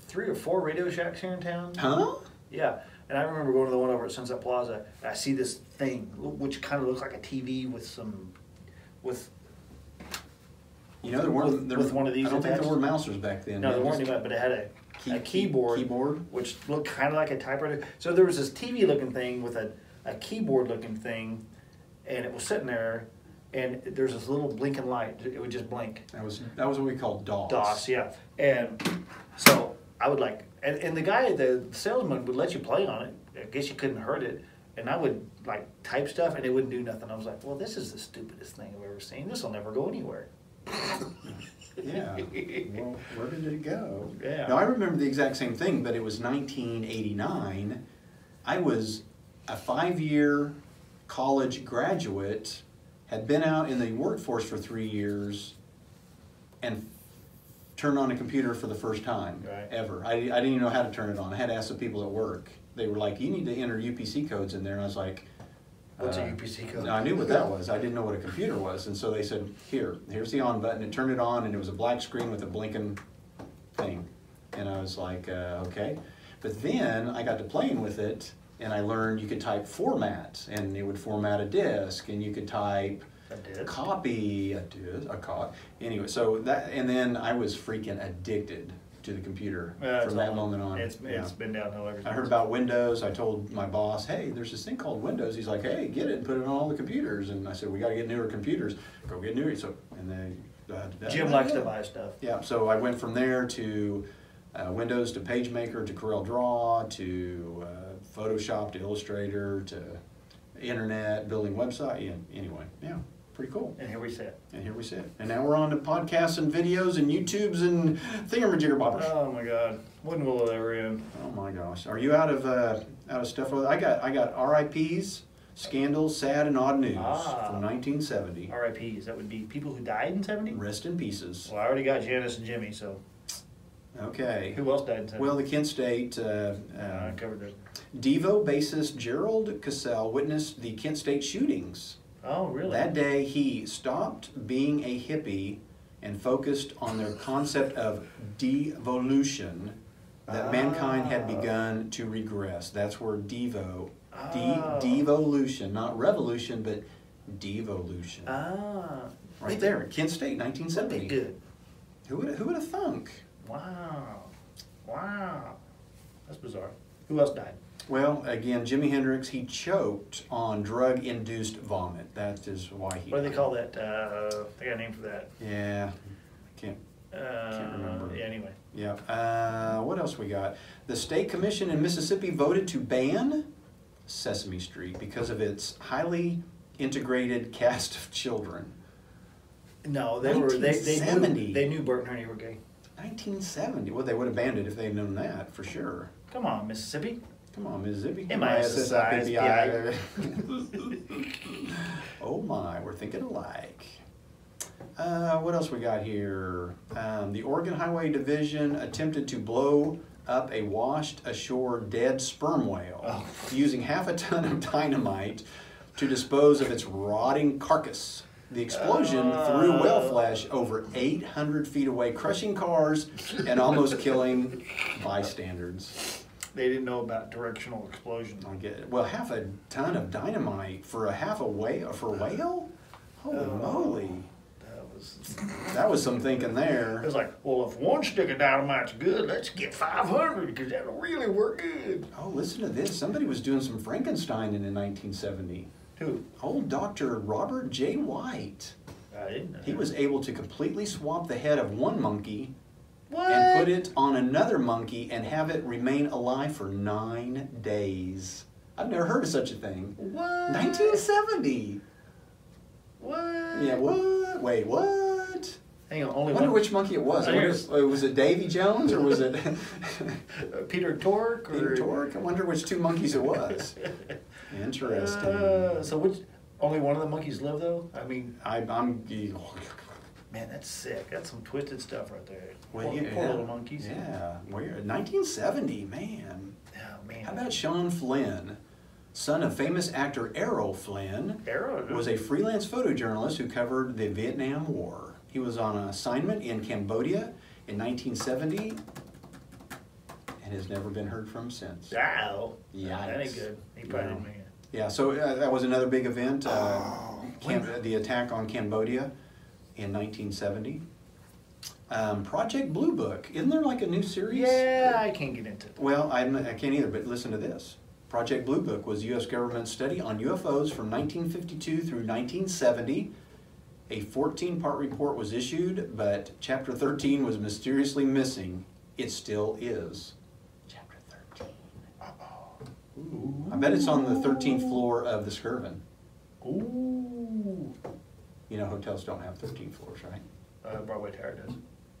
three or four Radio Shacks here in town. Huh? Yeah, and I remember going to the one over at Sunset Plaza. I see this thing, which kind of looks like a TV with some, with You know, there weren't. With- there, with one of these I don't think there were mousers back then. no, there weren't even, but it had a, Key- a keyboard, keyboard? which looked kind of like a typewriter. So there was this TV looking thing with a, a keyboard looking thing, and it was sitting there, and there's this little blinking light. It would just blink. That was that was what we called DOS. DOS, yeah. And so I would like, and, and the guy, the salesman would let you play on it. I guess you couldn't hurt it. And I would like type stuff and it wouldn't do nothing. I was like, well, this is the stupidest thing I've ever seen. This will never go anywhere. Yeah. well, where did it go? Yeah. Now I remember the exact same thing, but it was 1989. I was a five-year college graduate, had been out in the workforce for three years, and turned on a computer for the first time Right. ever. I, I didn't even know how to turn it on. I had to ask the people at work. They were like, "You need to enter UPC codes in there," and I was like. What's a uh, UPC code? I knew what that was. I didn't know what a computer was, and so they said, "Here, here's the on button." And turned it on, and it was a black screen with a blinking thing. And I was like, uh, "Okay." But then I got to playing with it, and I learned you could type format, and it would format a disk, and you could type did. copy a disk, a copy. Anyway, so that, and then I was freaking addicted to the computer from that moment on. It's, Yeah. it's been downhill ever since. I heard about Windows. I told my boss, "Hey, there's this thing called Windows." He's like, "Hey, get it and put it on all the computers." And I said, "We got to get newer computers. Go get newer." So and then uh, Jim likes to buy stuff. Yeah, so I went from there to uh, Windows to PageMaker to Corel Draw to uh, Photoshop to Illustrator to Internet building website. Yeah, anyway, yeah, pretty cool. And here we sit. And here we sit. And now we're on to podcasts and videos and YouTubes and thingamajiggerbobbers. Oh my God. When will it ever end? Oh my gosh, are you out of uh, out of stuff? I got I got RIPS, scandals, sad and odd news Ah. from 1970. RIPs. That would be people who died in 70? Rest in pieces. Well, I already got Janis and Jimi, so Okay. who else died in 70? Well, the Kent State uh, Uh, uh, I covered those. Devo bassist Gerald Casale witnessed the Kent State shootings. Oh, really? That day, he stopped being a hippie and focused on their concept of devolution that mankind had Ah. begun to regress. That's where Devo, Oh. de- devolution, not revolution, but devolution. Ah. right there, Kent State, That'd be 1970. good. Who would who would have thunk? Wow. Wow. That's bizarre. Who else died? Well, again, Jimi Hendrix, he choked on drug-induced vomit. That is why he. What do they call that? Uh, they got a name for that. Yeah, I can't Uh, remember. Yeah, anyway. Yeah. Uh, what else we got? The state commission in Mississippi voted to ban Sesame Street because of its highly integrated cast of children. No, they were they, they 1970. knew they knew Bert and Ernie were gay. 1970. Well, they would have banned it if they'd known that for sure. Come on, Mississippi. Come on, Mississippi. M-I-S-S-I-S-P-I. oh my, we're thinking alike. Uh, what else we got here? Um, the Oregon Highway Division attempted to blow up a washed ashore dead sperm whale Oh. using half a ton of dynamite to dispose of its rotting carcass. The explosion threw whale flesh over 800 feet away, crushing cars and almost killing bystanders. They didn't know about directional explosion. I get it. Well, half a ton of dynamite for a half a whale for a whale? Holy Oh. moly! That was. That was some thinking there. It was like, well, if one stick of dynamite's good, let's get 500 because that'll really work good. Oh, listen to this. Somebody was doing some Frankenstein in 1970. Who? Old Dr. Robert J. White. I didn't know. He was able to completely swap the head of one monkey What? and put it on another monkey and have it remain alive for nine days. I've never heard of such a thing. What? 1970. What? Yeah, what? Wait, what? Hang on, I only wonder one. which monkey it was. I I wonder, uh, was it Davy Jones or was it Peter Tork or Peter Tork? I wonder which two monkeys it was. Interesting. Uh, so which? Only one of the monkeys live though. I mean, I, I'm. Man, that's sick. That's some twisted stuff right there. Well, poor, yeah, poor yeah. little monkeys. Yeah, weird. 1970, man. Oh man. How about Sean Flynn, son of famous actor Errol Flynn? Arrow? was a freelance photojournalist who covered the Vietnam War. He was on assignment in Cambodia in 1970 and has never been heard from since. Wow. Yikes. That ain't good. He probably No. didn't make it. Yeah, so uh, that was another big event, uh, Oh, Cam- the attack on Cambodia in 1970. Um, Project Blue Book, isn't there like a new series? Yeah, I can't get into it. Well, I'm, I can't either, but listen to this. Project Blue Book was U.S. government study on UFOs from 1952 through 1970. A 14 part report was issued, but Chapter 13 was mysteriously missing. It still is. Chapter 13. I bet it's on the 13th floor of the Skirvin. Ooh. You know, hotels don't have 13 floors, right? Uh, Broadway Tower does.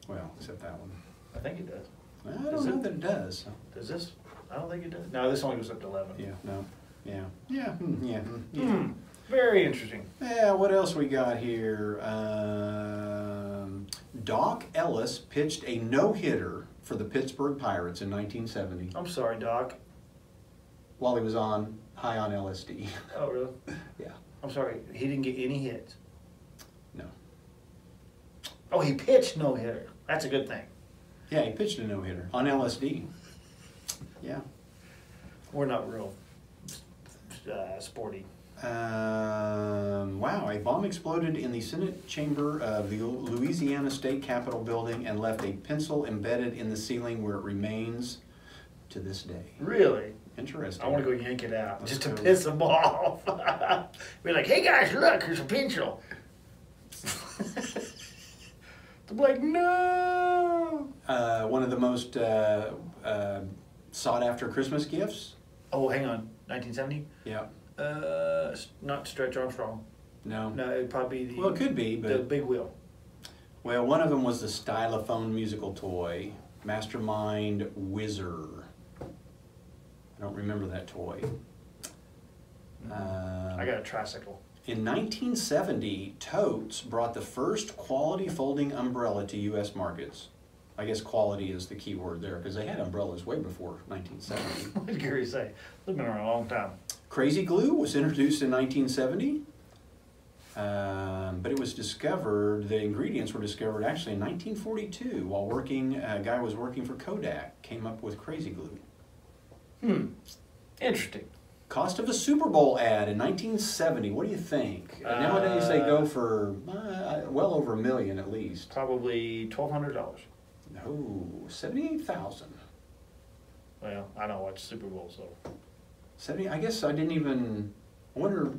Well, except that one. I think it does. I don't know it? that it does. Does this? I don't think it does. No, this only goes up to 11. Yeah, no. Yeah. Yeah. hmm, Yeah. hmm, yeah. Hmm. Very interesting. Yeah, what else we got here? Um, Doc Ellis pitched a no hitter for the Pittsburgh Pirates in 1970 I'm sorry, Doc. while he was on high on LSD. Oh, really? yeah, I'm sorry. He didn't get any hits. Oh, he pitched no hitter. That's a good thing. Yeah, he pitched a no hitter on LSD. Yeah. We're not real uh, sporty. Um, wow, a bomb exploded in the Senate chamber of the Louisiana State Capitol building and left a pencil embedded in the ceiling where it remains to this day. Really? Interesting. I want to go yank it out Let's just to go. piss them off. Be like, hey guys, look, here's a pencil. They're like, no. Uh, one of the most uh, uh, sought after Christmas gifts. Oh, hang on. 1970? Yeah. Uh, s- not Stretch Armstrong. No. No, it'd probably be the, Well, it could be, but the big wheel. well, one of them was the Stylophone musical toy, Mastermind Whizzer. I don't remember that toy. Um, I got a tricycle. In 1970, Totes brought the first quality folding umbrella to U.S. markets. I guess quality is the key word there because they had umbrellas way before 1970. What did Gary say? They've been around a long time. Crazy glue was introduced in 1970, um, but it was discovered, the ingredients were discovered actually in 1942 while working, a guy was working for Kodak, came up with crazy glue. Hmm. Interesting. Cost of a Super Bowl ad in 1970, what do you think? Nowadays they go for uh, well over a million at least. Probably $1,200. No, 78,000. Well, I don't watch Super Bowl, so. 70, I guess I didn't even, I wonder,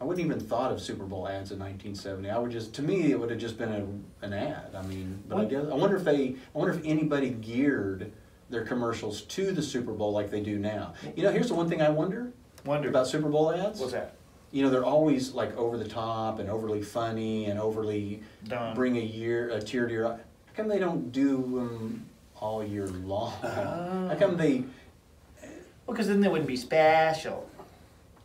I wouldn't even thought of Super Bowl ads in 1970. I would just, to me, it would have just been a, an ad. I mean, but I guess, I wonder if they, I wonder if anybody geared their commercials to the Super Bowl like they do now. You know, here's the one thing I wonder Wonder. about Super Bowl ads. What's that? You know, they're always like over the top and overly funny and overly bring a year, a tear to your eye. How come they don't do them all year long? Ah. How come they, Well, because then they wouldn't be special.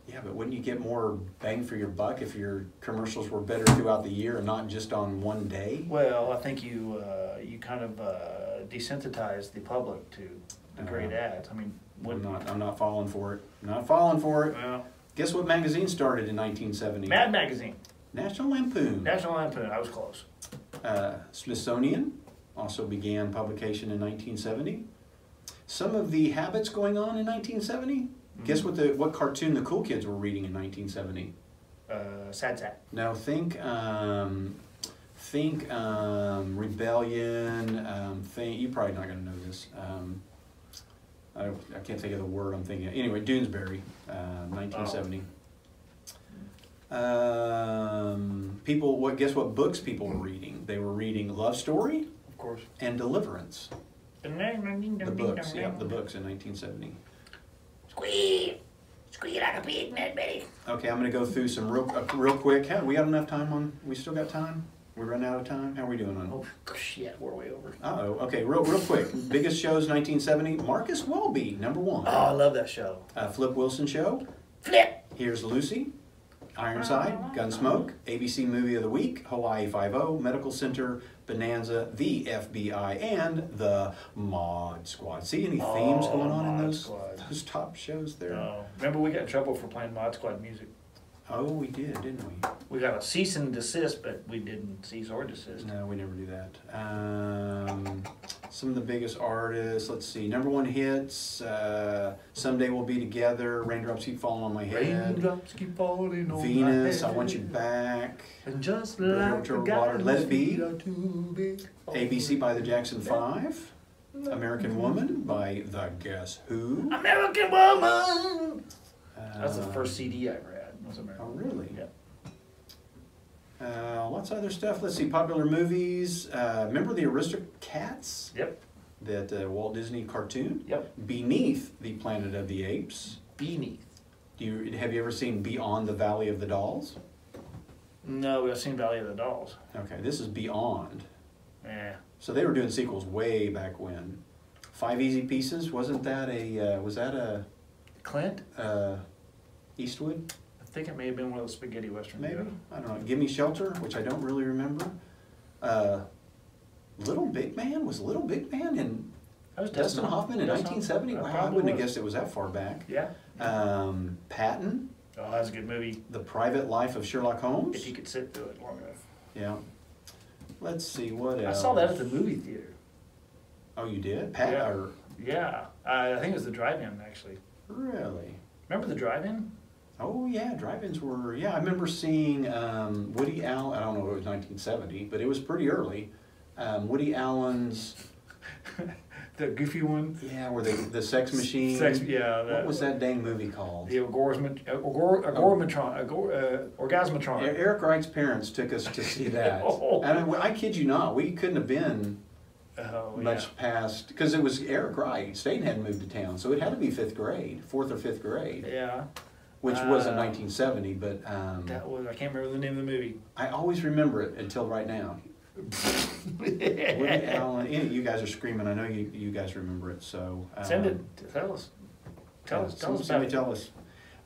Yeah, but wouldn't you get more bang for your buck if your commercials were better throughout the year and not just on one day? Well, I think you uh, you kind of uh, desensitize the public to the great Uh-huh. ads. I mean, I'm not. I'm not falling for it. Not falling for it. well, Guess what magazine started in 1970? Mad Magazine, National Lampoon. National Lampoon. I was close. Uh, Smithsonian also began publication in 1970. Some of the habits going on in 1970. Guess what the what cartoon the cool kids were reading in 1970? Uh, sad, sad. Now think um, think um, Rebellion. Um, think you're probably not going to know this. Um, I, I can't think of the word I'm thinking. Of. Anyway, Doonesbury, uh, 1970. Um, people, what? Guess what books people were reading? They were reading Love Story Of course. and Deliverance. The books, yeah, the books in 1970. Squeal! Squeal like a pig, Ned Beatty. Okay, I'm gonna go through some real, uh, real quick. How, we got enough time on? We still got time? We running out of time? How are we doing on? Oh, shit, we're way over. Uh-oh. Okay, real, real quick. Biggest shows 1970. Marcus Welby, number one. Oh, I love that show. Uh, Flip Wilson Show. Flip! Here's Lucy. Ironside, Gunsmoke, ABC Movie of the Week, Hawaii Five-O, Medical Center, Bonanza, The FBI, and The Mod Squad. See any themes Oh, going on in those Squad. those top shows there? No. Remember, we got in trouble for playing Mod Squad music. Oh, we did, didn't we? We got a cease and desist, but we didn't cease or desist. No, we never do that. Um, some of the biggest artists. Let's see. Number one hits. Uh, Someday we'll be together. Raindrops keep falling on my head. Raindrops keep falling on Venus. my I want you back. And just like the water, Let It Be. feet are too big for ABC by the Jackson Five. American Woman by the Guess Who. American woman! That's the Uh, first CD I ever. Was American. Oh, really? Yeah. Uh, lots of other stuff. Let's see. Popular movies. Uh, remember the Aristocats? Yep. That uh, Walt Disney cartoon. Yep. Beneath the Planet of the Apes. Beneath. Do you have you ever seen Beyond the Valley of the Dolls? No, I've seen Valley of the Dolls. Okay, this is Beyond. Yeah. So they were doing sequels way back when. Five Easy Pieces wasn't that a uh, was that a Clint? uh, Eastwood think it may have been one of the spaghetti westerns. maybe I don't know. Give Me Shelter, which I don't really remember. Uh, Little Big Man was Little Big Man in That was Dustin Hoffman in Dustin- 1970. that Wow, I wouldn't have guessed it was that far back. Yeah. Um, Patton, Oh, that's a good movie. The Private Life of Sherlock Holmes. If you could sit through it long enough. Yeah. Let's see what else? I saw that at the movie theater. Oh, you did? Pat Yeah. or Yeah. I I think it was the drive-in actually. really? Remember the drive-in? Oh yeah, drive-ins were. Yeah, I remember seeing um, Woody Allen. I don't know if it was 1970, but it was pretty early. Um, Woody Allen's. the goofy one. Yeah, where the the Sex Machine. Sex, yeah. What was that dang movie called? The Orgasmat- uh, Orgor- Orgasmatron, Agor- uh, Orgasmatron. Eric Wright's parents took us to see that, Oh. and I, I kid you not, we couldn't have been Oh, much yeah. past because it was Eric Wright. Staten hadn't moved to town, so it had to be fifth grade, fourth or fifth grade, Yeah. Which wasn't Uh, 1970. But um, That was, I can't remember the name of the movie. I always remember it until right now. Woody Allen, any- you guys are screaming. I know you, you guys remember it. So um, Send it, tell us. Tell us, tell us about it. tell us.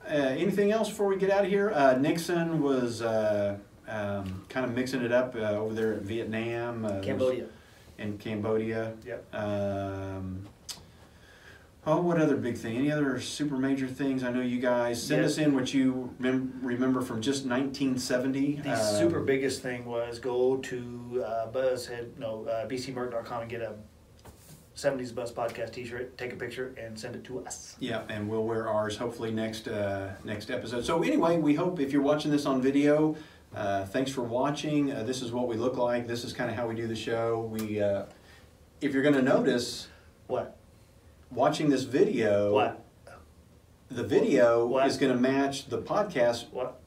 Uh, anything else before we get out of here? Uh, Nixon was uh, um, kind of mixing it up uh, over there in Vietnam. Uh, Cambodia. In Cambodia. Yep. Um, oh, what other big thing? Any other super major things? I know you guys send Yeah. us in what you mem- remember from just 1970. The Um, super biggest thing was go to uh, Buzzhead, no, uh, bcmerc.com and get a 70s Buzz podcast t-shirt, take a picture, and send it to us. Yeah, and we'll wear ours hopefully next uh, next episode. So anyway, we hope if you're watching this on video, uh, thanks for watching. Uh, this is what we look like. This is kind of how we do the show. We, uh, if you're going to notice, What? Watching this video, What? the video What? is going to match the podcast. What?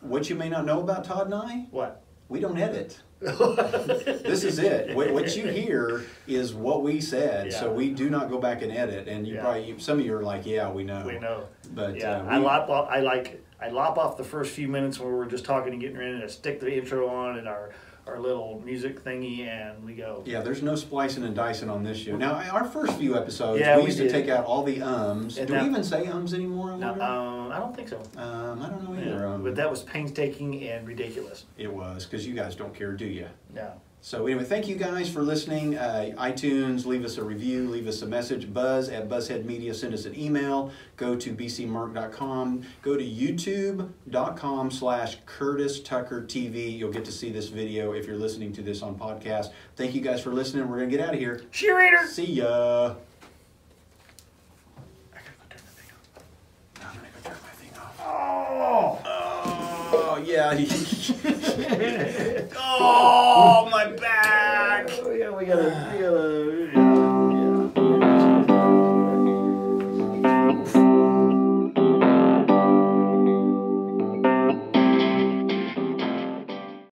What you may not know about Todd and I, What? we don't edit. this is it. What, what you hear is what we said. So we do not go back and edit. And you Yeah. probably some of you are like, yeah, we know. We know. But yeah, uh, I lop off, I like I lop off the first few minutes where we're just talking and getting ready to stick the intro on and our our little music thingy and we go. Yeah, there's no splicing and dicing on this show. Now, our first few episodes, Yeah, we we used did. to take out all the ums. And Do now- we even say ums anymore? I No, um, I don't think so. um, I don't know either. Yeah, Um, but that was painstaking and ridiculous. it was because you guys don't care, do you? No. So anyway, thank you guys for listening. Uh, iTunes, leave us a review, leave us a message. Buzz at Buzzhead Media, send us an email. Go to bcmerc.com. Go to youtube.com slash Curtis Tucker TV. You'll get to see this video if you're listening to this on podcast. Thank you guys for listening. We're going to get out of here. Cheerleader! See ya. I gotta go turn the thing on. I'm going to go turn my thing off. Oh! Yeah. Yeah. oh, my back. Oh, yeah, we gotta, we gotta